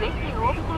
Senhor.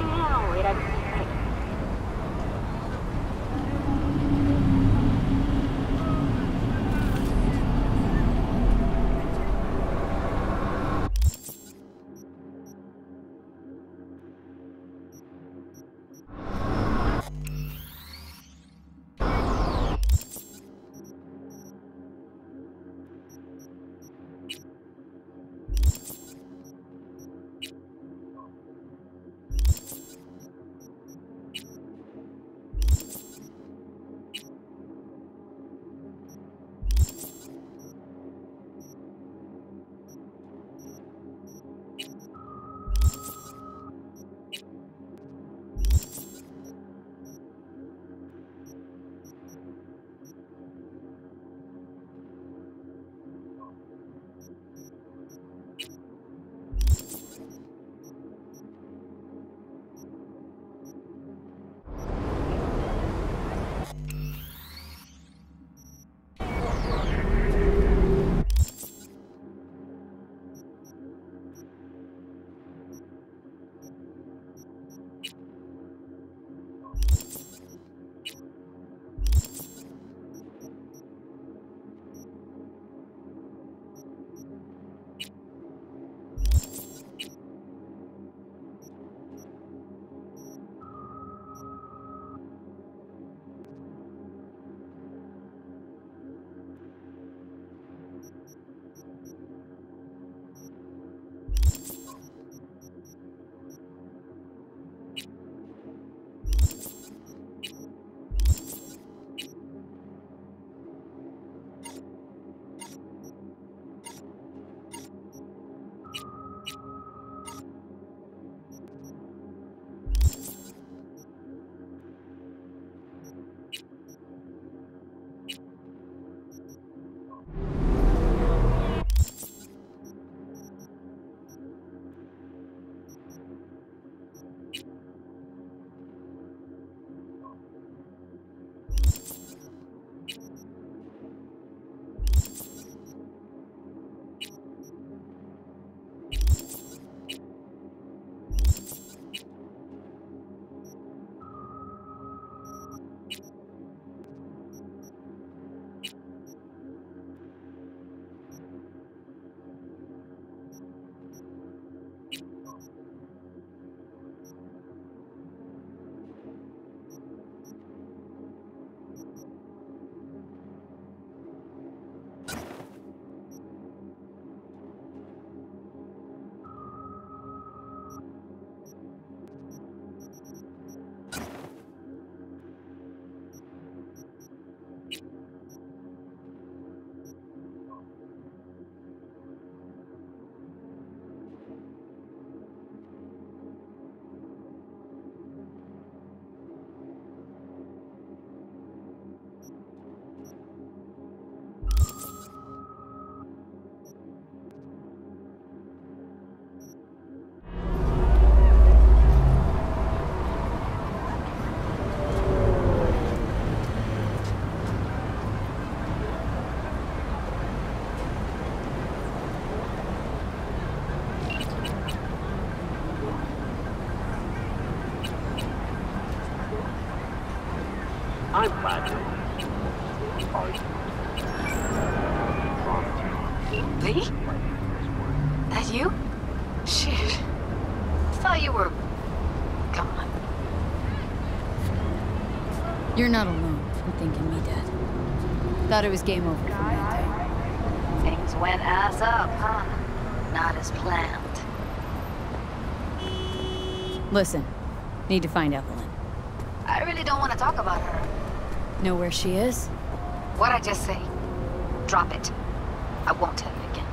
Thought it was game over. Things went ass up, huh? Not as planned. Listen, need to find Evelyn. I really don't want to talk about her. Know where she is? What'd I just say? Drop it. I won't tell you again.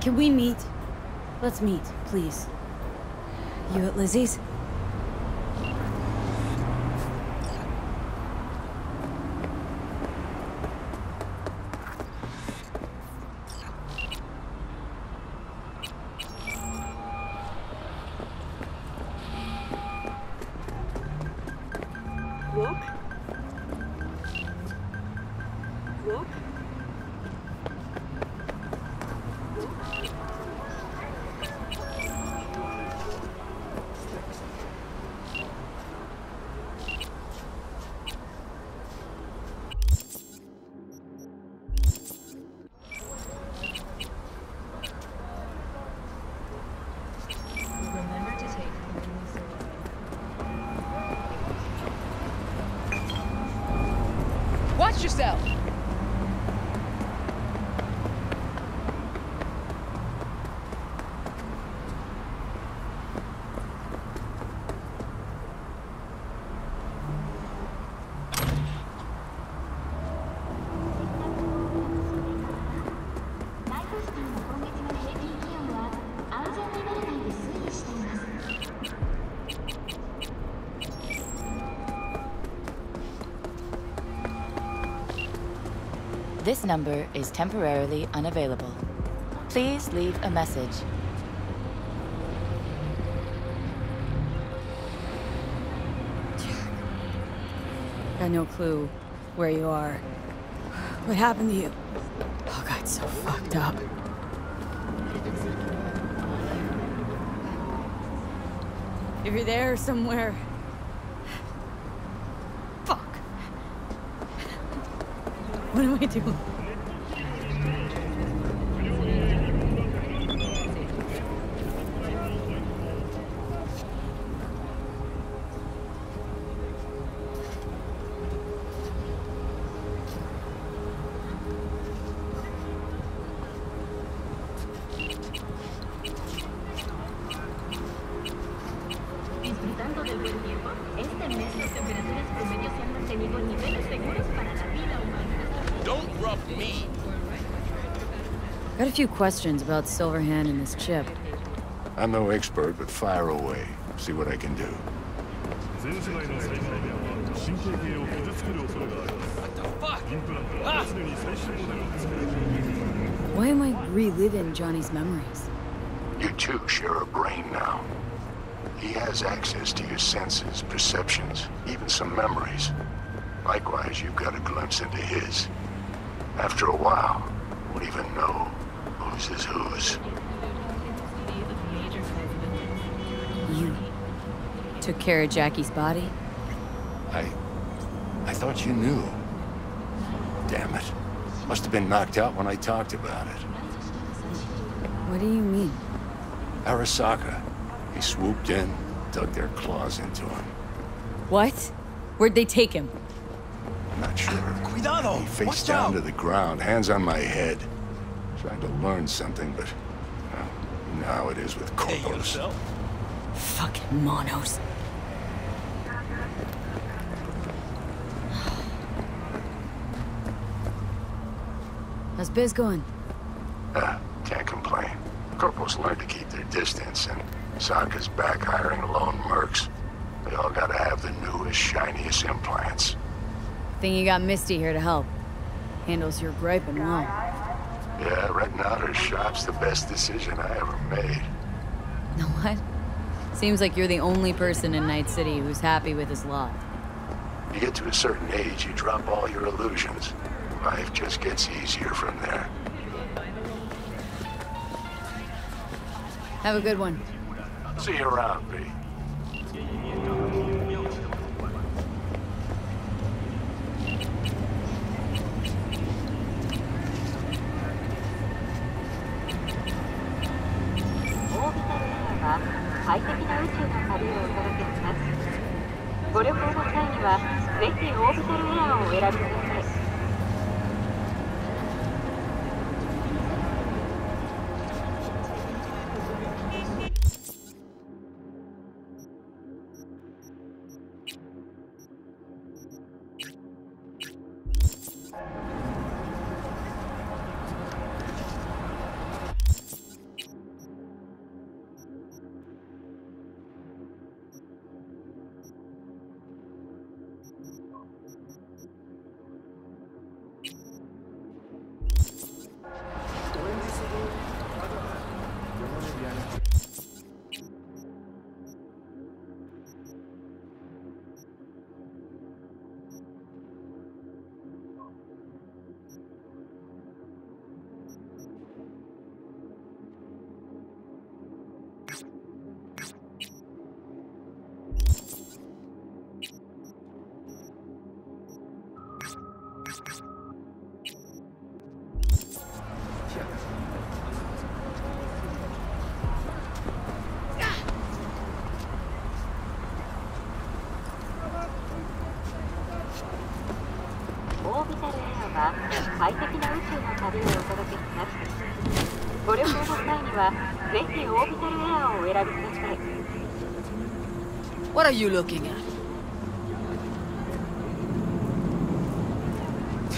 Can we meet? Let's meet, please. You at Lizzie's? Yourself! This number is temporarily unavailable. Please leave a message. Got no clue where you are. What happened to you? Oh god, so fucked up. If you're there somewhere... What am I doing? few questions about Silverhand and this chip. I'm no expert, but fire away. See what I can do. Why am I reliving Johnny's memories? You two share a brain now. He has access to your senses, perceptions, even some memories. Likewise, you've got a glimpse into his. After a while, won't even know whose is whose. You took care of Jackie's body? I... I thought you knew. Damn it. Must have been knocked out when I talked about it. What do you mean? Arasaka. He swooped in, dug their claws into him. What? Where'd they take him? I'm not sure. Cuidado! He face Watch down out! to the ground, hands on my head. Trying to learn something, but... Well, you know how it is with Hey corpos. yourself. Fucking monos. How's Biz going? Uh, can't complain. Corporals learn to keep their distance, and Saka's back hiring lone mercs. They all gotta have the newest, shiniest implants. Thing you got Misty here to help. Handles your griping well. Yeah, renting out her shop's the best decision I ever made. What? Seems like you're the only person in Night City who's happy with his lot. You get to a certain age, you drop all your illusions. Life just gets easier from there. Have a good one. See you around, B. ぜひオービタルエアをお選びください。快適な宇宙の旅をお届けしますご旅行の際にはぜひオービタルエアーをお選びください What are you looking at?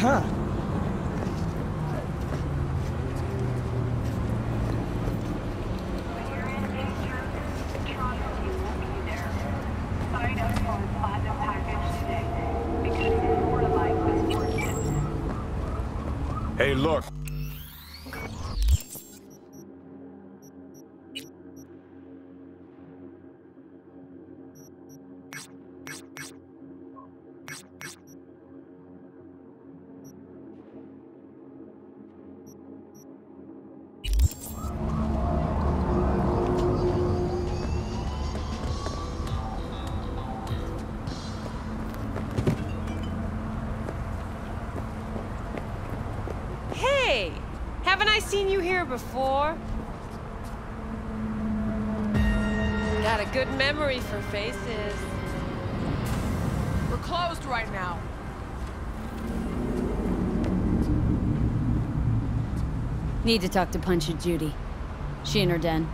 Huh. Haven't I seen you here before? Got a good memory for faces. We're closed right now. Need to talk to Punch Judy. She in her den.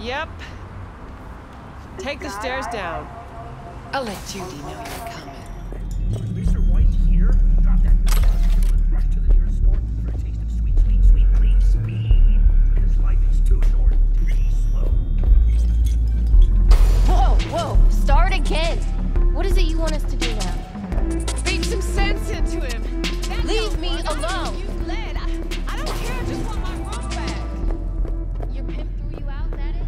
Yep. Take the stairs down. I'll let Judy know you're coming. Again. What is it you want us to do now? Beat some sense into him. That Leave me work. Alone. use lead. I, I don't care. I just want my room back. Your pimp threw you out, that is?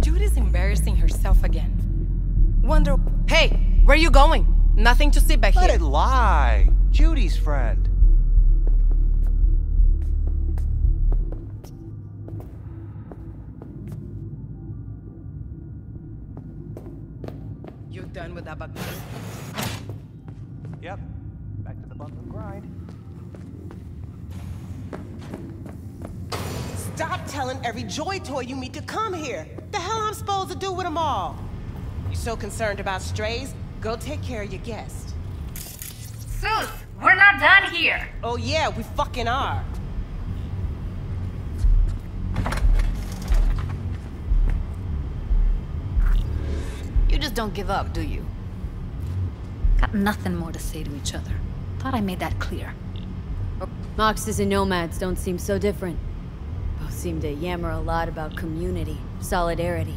Judy's embarrassing herself again. Wonder. Hey, where you going? Nothing to see back Let here. it lie. Judy's friend. Done with that buggy? Yep. Back to the bump and grind. Stop telling every joy toy you meet to come here. The hell I'm supposed to do with them all? You so concerned about strays? Go take care of your guest. Sus, we're not done here. Oh yeah, we fucking are. You just don't give up, do you? Got nothing more to say to each other. Thought I made that clear. Moxes and nomads don't seem so different. Both seem to yammer a lot about community, solidarity.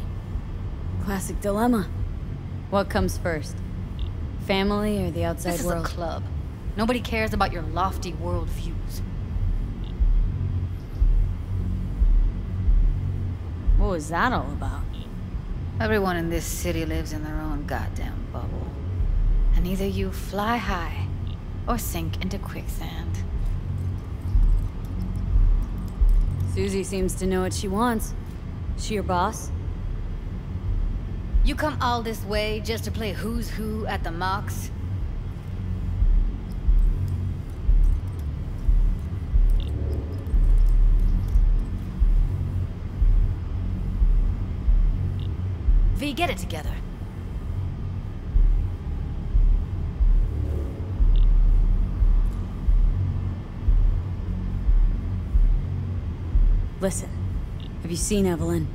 Classic dilemma. What comes first? Family or the outside This is world? a club. Nobody cares about your lofty world views. What was that all about? Everyone in this city lives in their own goddamn bubble. And either you fly high or sink into quicksand. Susie seems to know what she wants. She your boss? You come all this way just to play who's who at the Mox? V, get it together. Listen, have you seen Evelyn?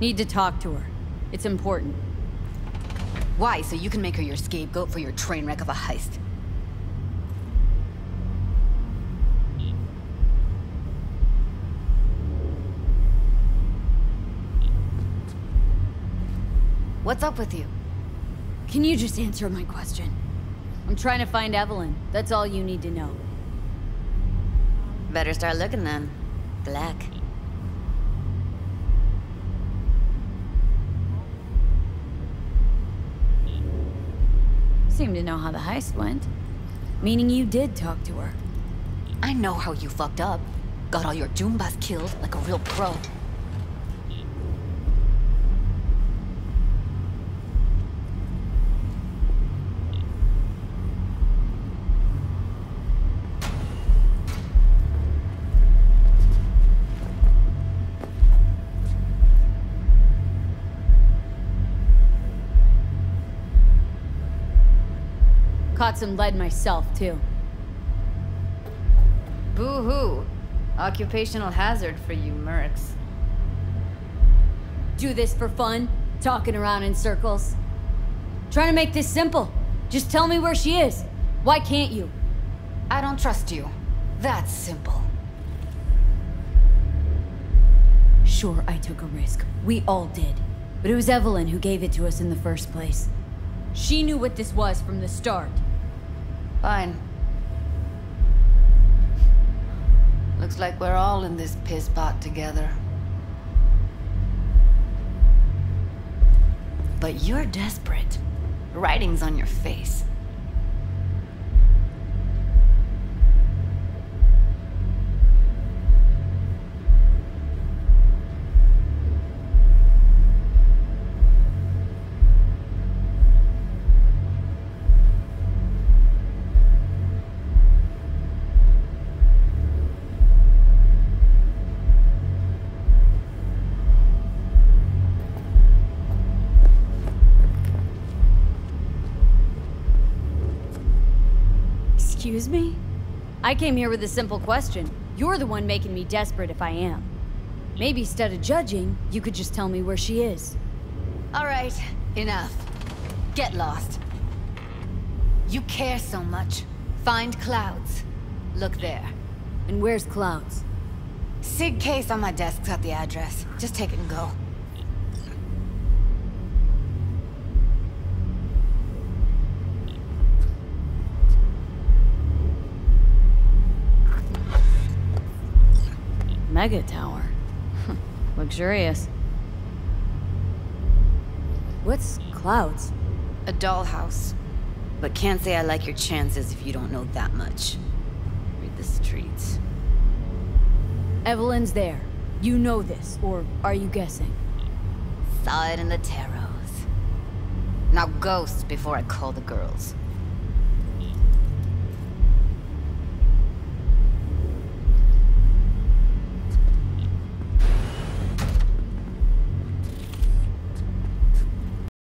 Need to talk to her. It's important. Why? So you can make her your scapegoat for your train wreck of a heist. What's up with you? Can you just answer my question? I'm trying to find Evelyn. That's all you need to know. Better start looking then. Black. Seem to know how the heist went. Meaning you did talk to her. I know how you fucked up. Got all your choombas killed like a real pro. Caught some lead myself, too. Boo hoo. Occupational hazard for you mercs. Do this for fun? Talking around in circles? Trying to make this simple. Just tell me where she is. Why can't you? I don't trust you. That's simple. Sure, I took a risk. We all did. But it was Evelyn who gave it to us in the first place. She knew what this was from the start. Fine. Looks like we're all in this piss pot together. But you're desperate. Writing's on your face. Excuse me? I came here with a simple question. You're the one making me desperate if I am. Maybe instead of judging, you could just tell me where she is. All right, enough. Get lost. You care so much. Find Clouds. Look there. And where's Clouds? Cig case on my desk's got the address. Just take it and go. Mega tower. Luxurious. What's Clouds? A dollhouse. But can't say I like your chances if you don't know that much. Read the streets. Evelyn's there. You know this, or are you guessing? Saw it in the tarots. Now ghost before I call the girls.